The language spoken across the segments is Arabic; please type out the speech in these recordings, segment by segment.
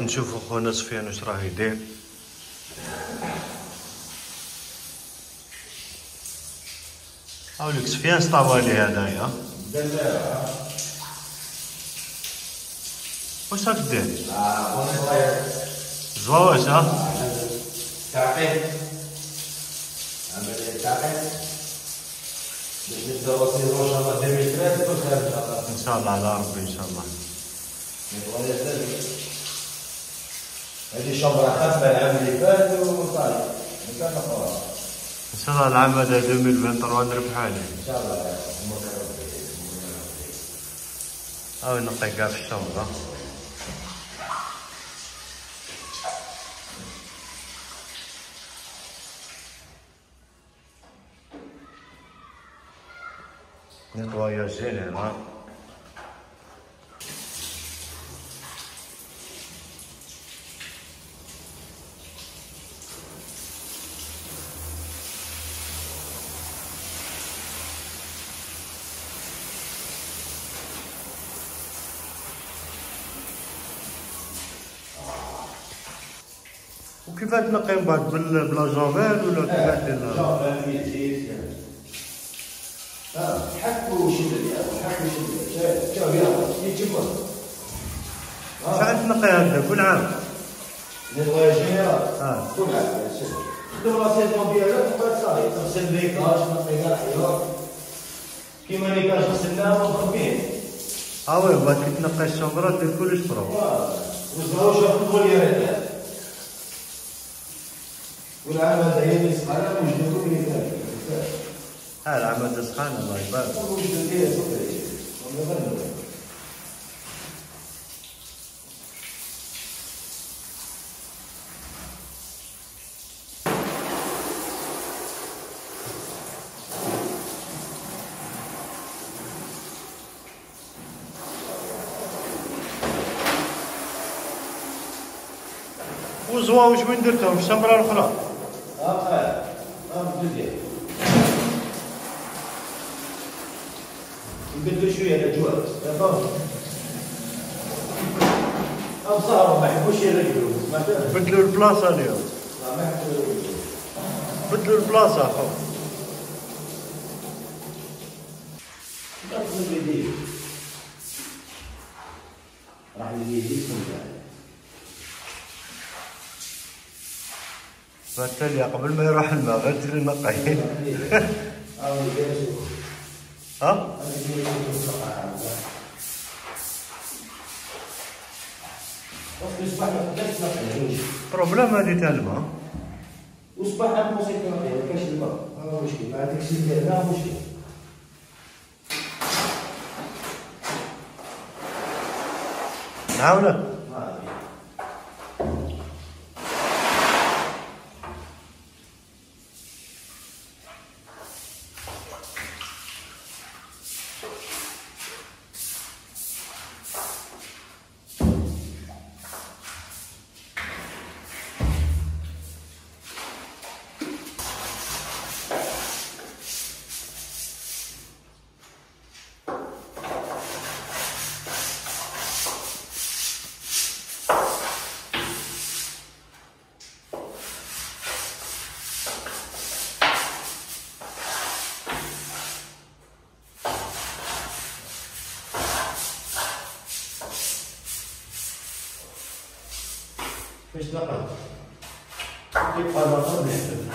نشوفوا خونا سفيان واش راه يدير. هاوليك سفيان سطاوالي هذايا واش راك دير؟ زواج ها؟ تعقيم عملية تعقيم باش نبداو ال saison ان شاء الله 2013 تكون خير ان شاء الله إن شاء الله على ربي إن شاء الله. نبغى نزل هذه شومبرا خدمة العام اللي فات وصاي نكمل خلاص. إن شاء الله العام هذا 2023 نربحوا عليه إن شاء الله أو نقي كاع في الشومبرا nettoyage général وكيفاش تنقي من بعد ب la javel ولا كيفاش دير في زيت آه حكوا شدة حكوا شدة شوف يلا يجيبوا شحال تنقي هكذا كل عام. نبغى جينيرال آه. كل عام خدم لا سيزون ديالك وبقى صاي تغسل بيكاج تنقي كاع الحيوط كيما ليكاج غسلناه ومخبيه آه وي بعد كي تنقي الشومبرا دير كلش بروف وزراو شافوا الوليرات هي اللي سخانه وجدوا اللي كان ها العام هذا سخان الله يبارك. فيها سكري وزواوش وين درتهم في الشمبرا الاخرى آه آه بدي نبدلوا شوية الاجواء تفهم ابصارهم ما يحبوش يرجلوا فهمت بدلوا البلاصة اليوم. بدلوا نقص الجديد. راح الجديد فالتالي قبل ما يروح الماء أو يجلسوا ها ما بروبليم هذه تاع الماء وصبح عند موسيقى ما كاش الماء ما مشكل مع ديك السيد لا مشكل نعاونك ما فاش يبقى الوطن نحسب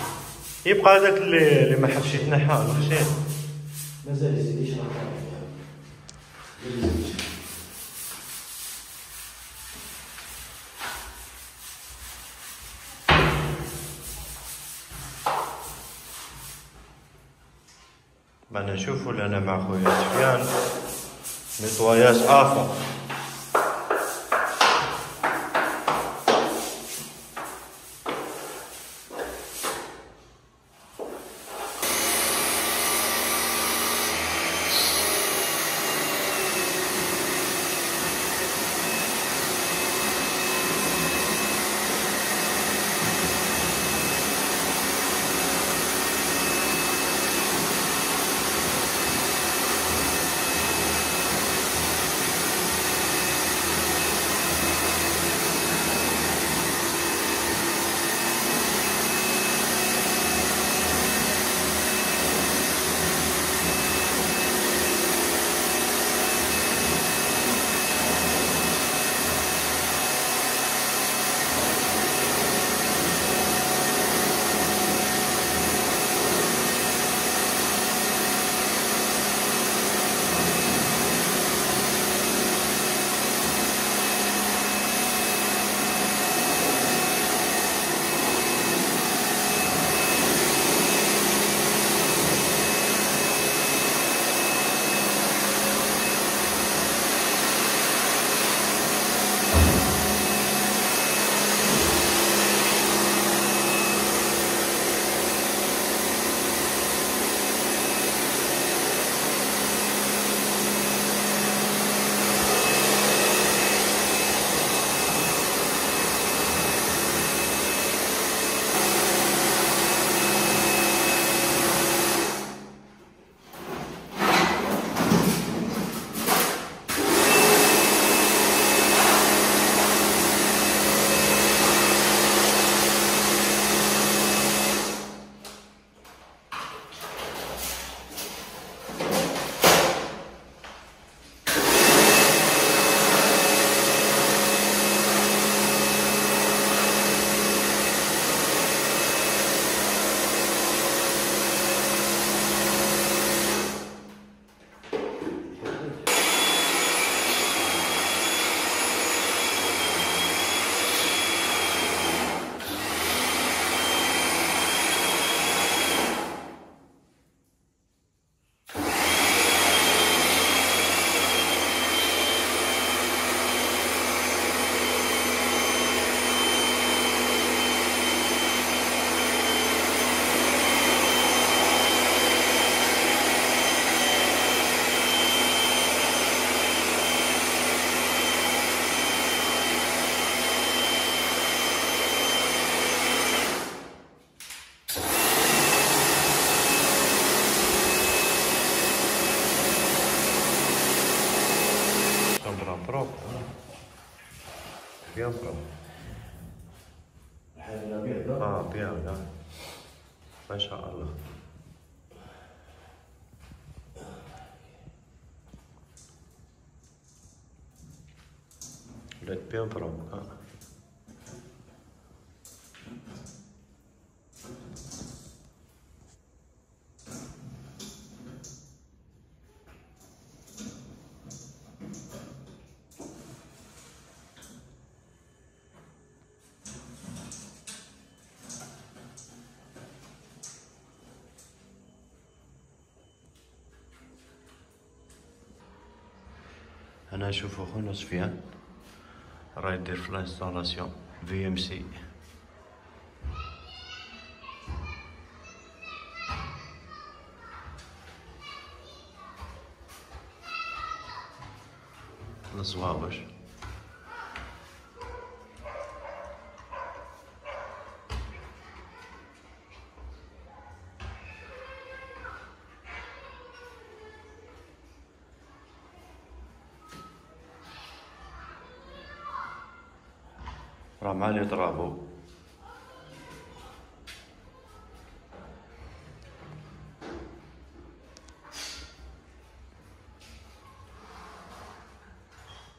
يبقى هذاك اللي اللي ما حبش يتنحى الخشين مازال يزيد يشرب معنا نشوفوا لنا مع خويا سفيان. نيطواياج افا لا آه لا ما شاء الله. ولات بيان آه أنا أشوف اخونا سفيان راه يدير في l'installation VMC الزواوش راه مع اللي ضربوا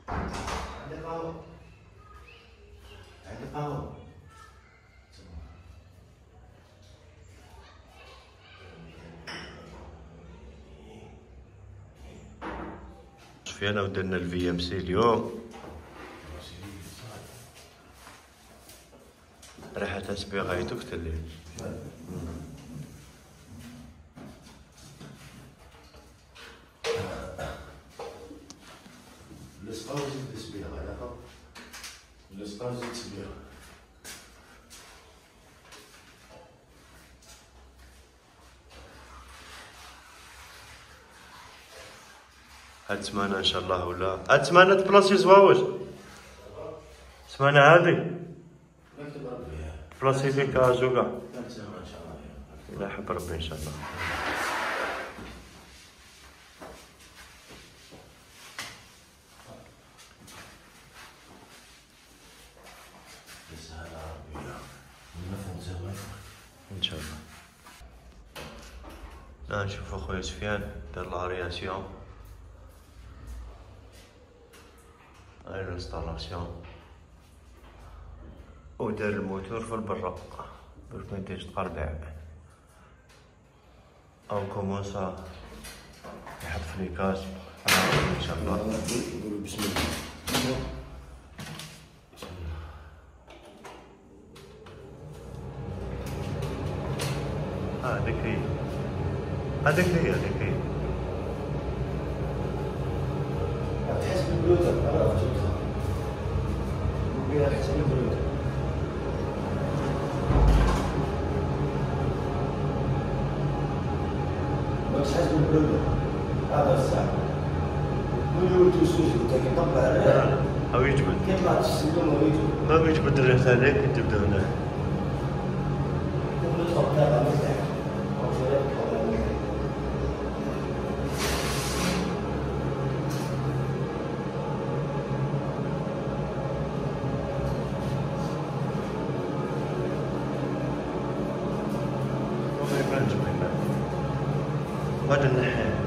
عندك قهوة عندك قهوة سفيان ودرنا الفي ام سي اليوم. ريحة تسبيغ غايتو في الليل الاسقاء وزيد تسبيح على الاسقاء وزيد تسبيح هاد سمانة إن شاء الله ولا. هاد سمانة بلاصي زواوش سمانة بلاصي فيك شاء الله لا حب ربي إن شاء الله. نشوف اخويا سفيان دار l'aération هاي l'installation ودار الموتور في البرا باش ما يديش تقربع on commence. يحط في les cages إن شاء الله الله. هذيك هي. هذيك هي هذيك هي. ما يجبد الريح هذيك تبدا هنا تحط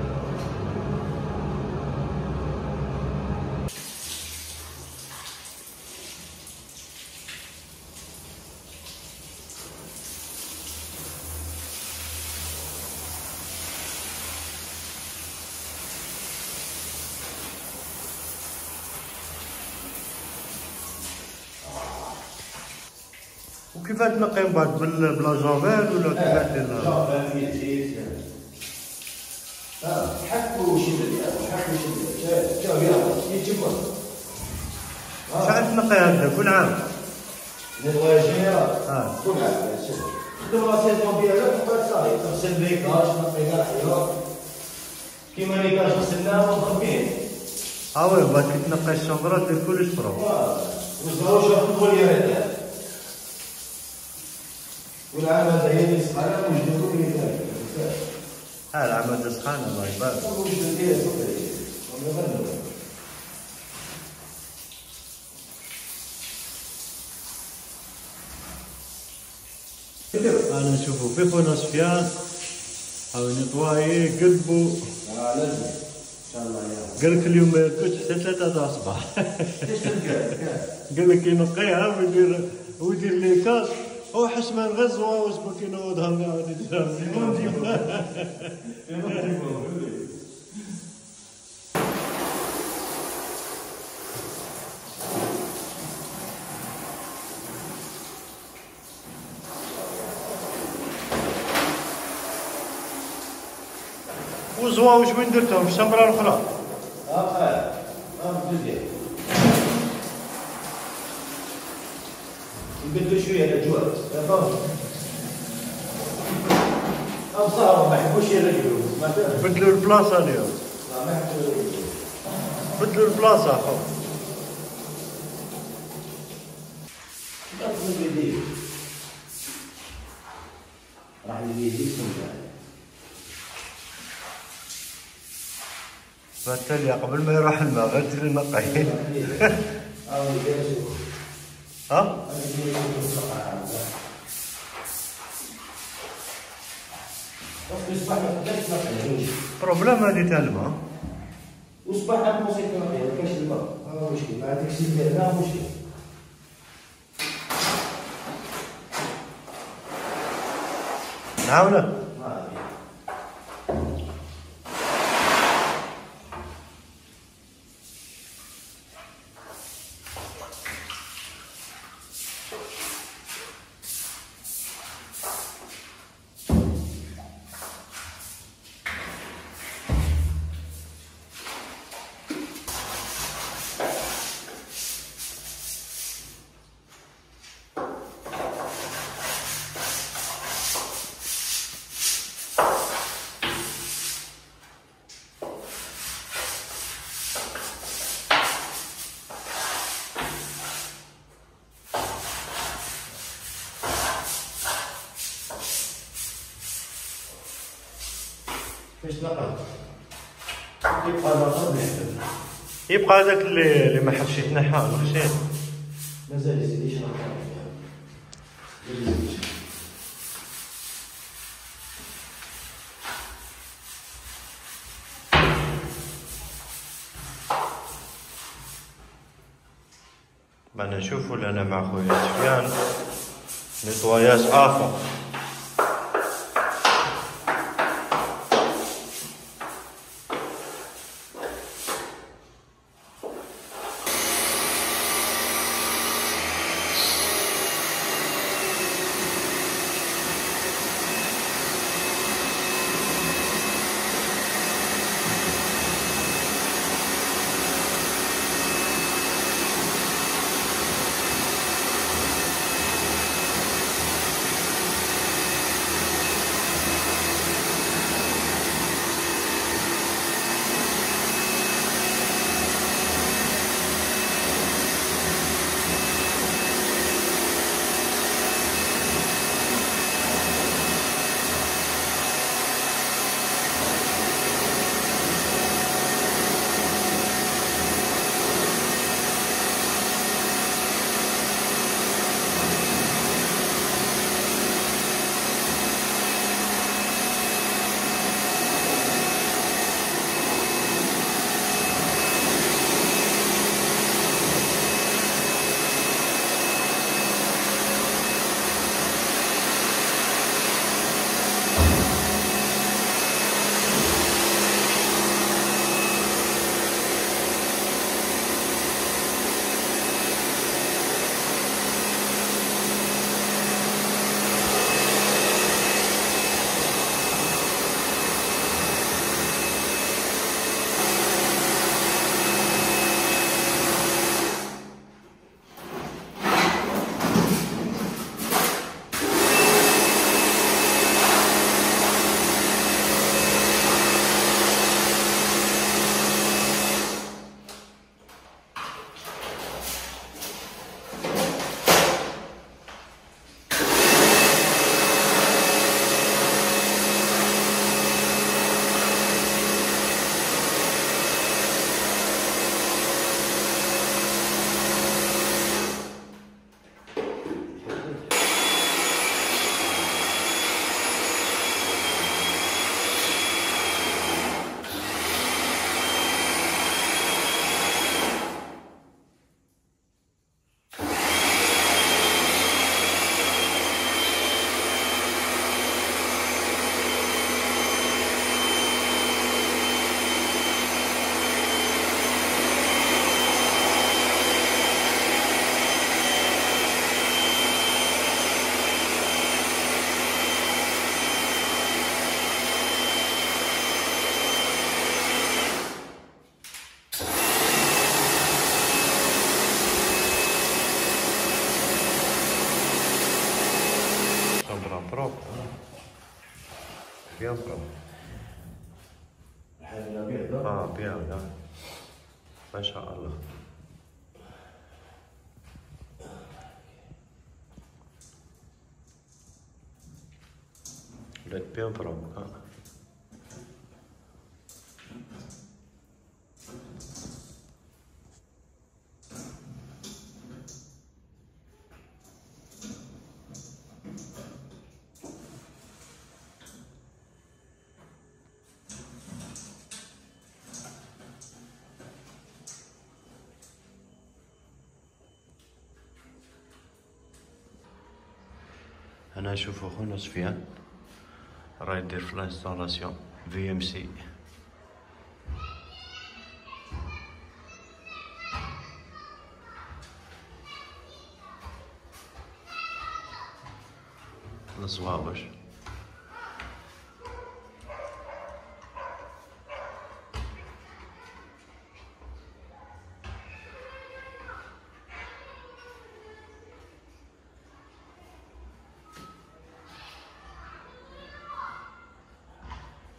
وكيف تنقي من بعد بلا جافيل ولا كيف دير حكوا شدة حكوا شاف يا يجمع شحال تنقي هكذا كل عام. للواجهة آه. كل عام خدم لا سيزون ديالك وبقى صاحي تغسل البيكاج تنقي كاع الحيوط كيما البيكاج غسلناه وضربين آه وي بعد كي تنقي الشومبرا دير كلش برو وزغاو شافوا والعمل العيني سبحانه مجد كل ذلك هذا عمل الله يبارك. أنا نشوفو في سفيان أو نطواي قلبو آه قال لك اليوم كنت حتى ثلاثة تاع الصباح قال لك ينقيها ويدير ويدير لي كاس. حس ما نغزوها واسمك ينوضها ويقعد يديرها وزواوش وين درتهم؟ في الشمبرة الأخرى آه آه آه بدي نبدلوا شوية الاجواء فهمت؟ ما يحبوش؟ بدلوا البلاصة اليوم. ما بدلوا البلاصة أخو. نقص الجديد راح فالتالي قبل ما يروح الماء غير تري ها؟ بروبليم هذه تاع الماء وصباح الموسيقى ما فيها كاش الماء ما مشكل ما عندك سيدي لا مشكل نعاونك ما في. يبقى يبقى هذاك اللي اللي ما حبش يتنحى الخشين مازال يزيد يشرب ما نشوفوا لنا مع خويا سفيان. نطواياج آخر. برو الحاجة بيضة آه ما شاء الله. ولات بيان برو أنا أشوف أخونا سفيان راه يدير في l'installation VMC الزواوش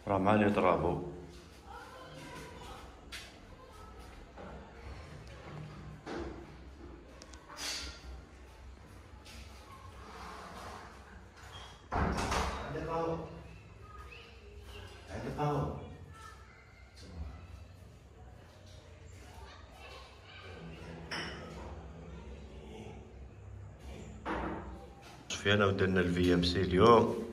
راه معاني قهوة سفيان ودرنا الفي ام سي اليوم.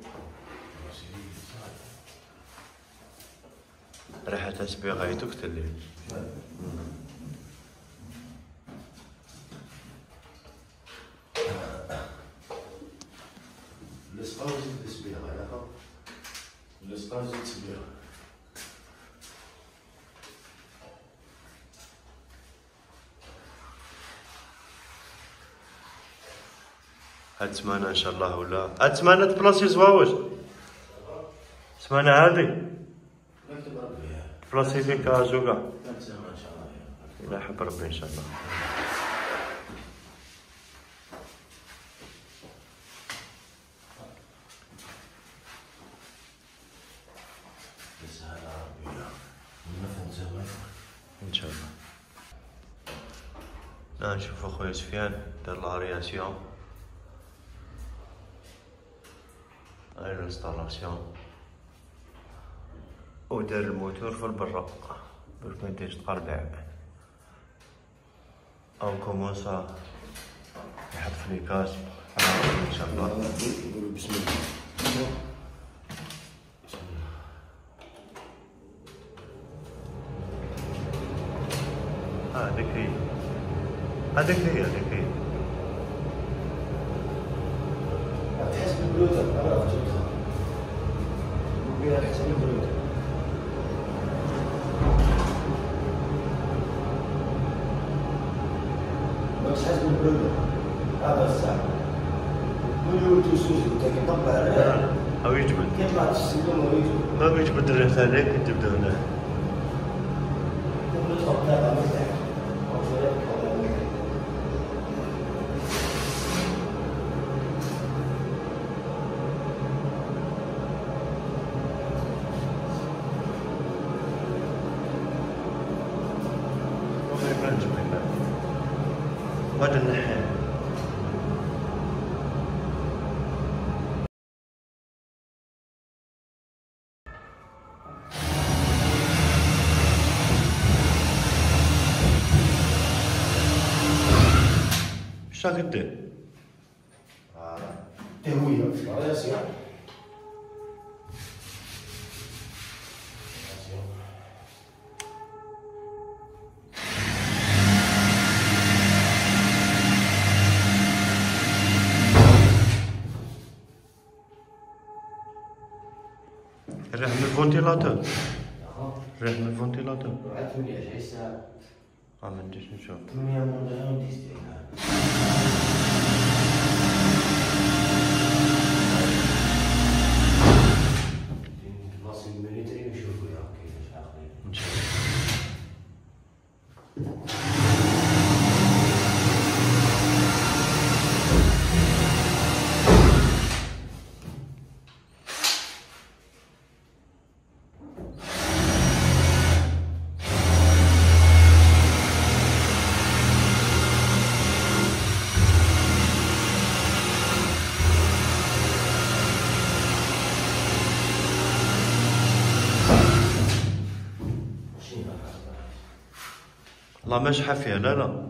علاقة الاسقاء وزيد التسبيح هاد سمانة إن شاء الله ولا؟ هاد سمانة بلاصي زواوش سمانة هادي. نكتب ربي بلاصي سامع ان شاء الله إلى حب ربي ان شاء الله ان شاء لا نشوف اخويا سفيان دار l'aération هاي ال installation ودار الموتور في البرا باش ما يديش تقربع أو commença يحط في les cages إن شاء الله بسم الله. هذيك هي. هذيك هي هذيك. او يجبد كيف ما تستخدمه ويجب ما بيجبد الريح هذيك تبدا تهوية هذا سياح الريح من الفونتيلاتور الريح من الفونتيلاتور بعد ثمانية عشر ساعة آه ما نديش نشوف ثمانية من غير ما شحال فيها لا لا.